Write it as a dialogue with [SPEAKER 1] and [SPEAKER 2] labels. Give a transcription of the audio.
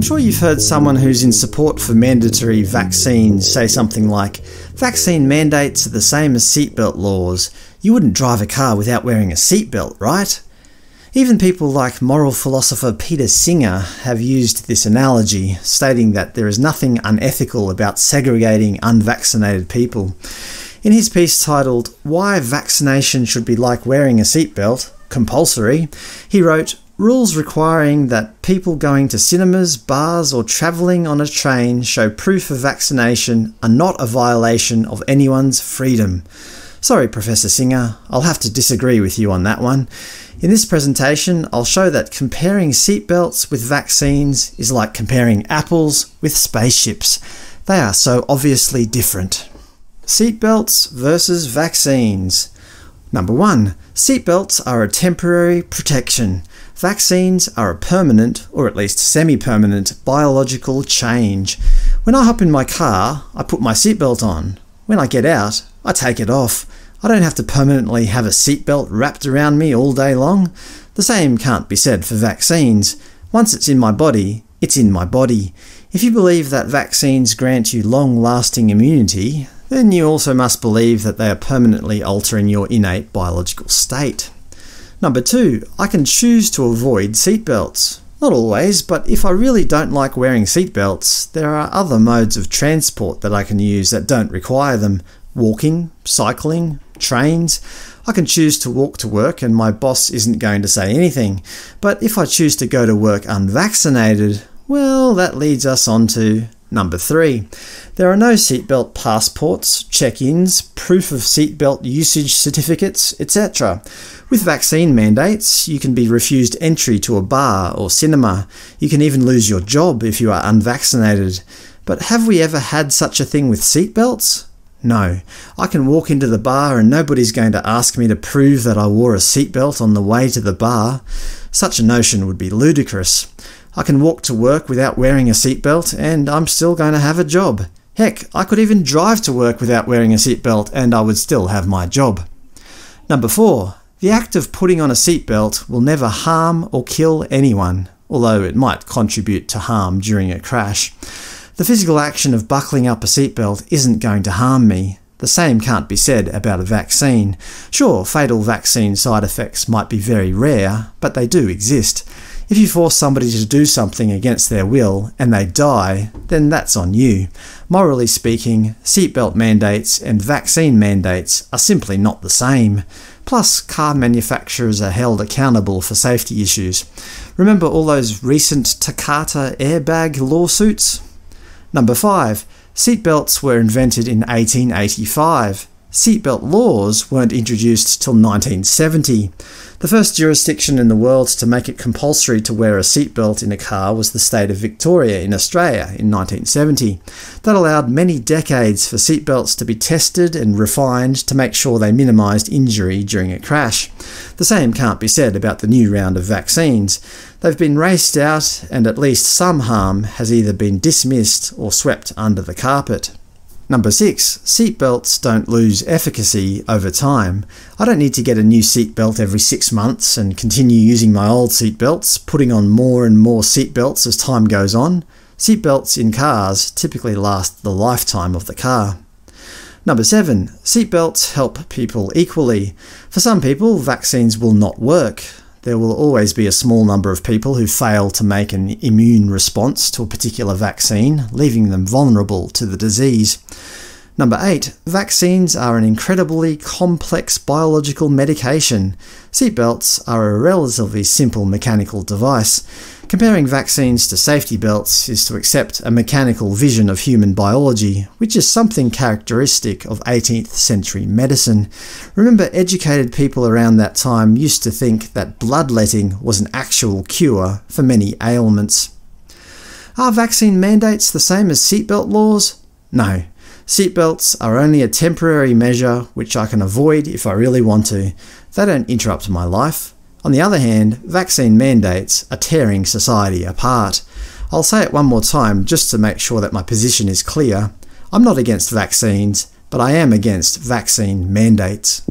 [SPEAKER 1] I'm sure you've heard someone who's in support for mandatory vaccines say something like, Vaccine mandates are the same as seatbelt laws. You wouldn't drive a car without wearing a seatbelt, right? Even people like moral philosopher Peter Singer have used this analogy, stating that there is nothing unethical about segregating unvaccinated people. In his piece titled Why Vaccination Should Be Like Wearing a Seatbelt, Compulsory, he wrote, Rules requiring that people going to cinemas, bars, or travelling on a train show proof of vaccination are not a violation of anyone's freedom. Sorry, Professor Singer, I'll have to disagree with you on that one. In this presentation, I'll show that comparing seatbelts with vaccines is like comparing apples with spaceships. They are so obviously different. Seatbelts versus vaccines. Number 1. Seatbelts are a temporary protection. Vaccines are a permanent, or at least semi-permanent, biological change. When I hop in my car, I put my seatbelt on. When I get out, I take it off. I don't have to permanently have a seatbelt wrapped around me all day long. The same can't be said for vaccines. Once it's in my body, it's in my body. If you believe that vaccines grant you long-lasting immunity, then you also must believe that they are permanently altering your innate biological state. Number two, I can choose to avoid seatbelts. Not always, but if I really don't like wearing seatbelts, there are other modes of transport that I can use that don't require them. Walking, cycling, trains. I can choose to walk to work and my boss isn't going to say anything. But if I choose to go to work unvaccinated, well, that leads us on to Number 3. There are no seatbelt passports, check-ins, proof of seatbelt usage certificates, etc. With vaccine mandates, you can be refused entry to a bar or cinema. You can even lose your job if you are unvaccinated. But have we ever had such a thing with seatbelts? No. I can walk into the bar and nobody's going to ask me to prove that I wore a seatbelt on the way to the bar. Such a notion would be ludicrous. I can walk to work without wearing a seatbelt and I'm still going to have a job. Heck, I could even drive to work without wearing a seatbelt and I would still have my job. Number 4. The act of putting on a seatbelt will never harm or kill anyone, although it might contribute to harm during a crash. The physical action of buckling up a seatbelt isn't going to harm me. The same can't be said about a vaccine. Sure, fatal vaccine side effects might be very rare, but they do exist. If you force somebody to do something against their will and they die, then that's on you. Morally speaking, seatbelt mandates and vaccine mandates are simply not the same. Plus, car manufacturers are held accountable for safety issues. Remember all those recent Takata airbag lawsuits? Number 5. Seatbelts were invented in 1885. Seatbelt laws weren't introduced till 1970. The first jurisdiction in the world to make it compulsory to wear a seatbelt in a car was the state of Victoria in Australia in 1970. That allowed many decades for seatbelts to be tested and refined to make sure they minimised injury during a crash. The same can't be said about the new round of vaccines. They've been raced out and at least some harm has either been dismissed or swept under the carpet. Number 6. Seatbelts don't lose efficacy over time. I don't need to get a new seatbelt every 6 months and continue using my old seatbelts, putting on more and more seatbelts as time goes on. Seatbelts in cars typically last the lifetime of the car. Number 7. Seatbelts help people equally. For some people, vaccines will not work there will always be a small number of people who fail to make an immune response to a particular vaccine, leaving them vulnerable to the disease. Number 8. Vaccines are an incredibly complex biological medication. Seatbelts are a relatively simple mechanical device. Comparing vaccines to safety belts is to accept a mechanical vision of human biology, which is something characteristic of 18th century medicine. Remember, educated people around that time used to think that bloodletting was an actual cure for many ailments. Are vaccine mandates the same as seatbelt laws? No. Seatbelts are only a temporary measure which I can avoid if I really want to. They don't interrupt my life. On the other hand, vaccine mandates are tearing society apart. I'll say it one more time just to make sure that my position is clear. I'm not against vaccines, but I am against vaccine mandates.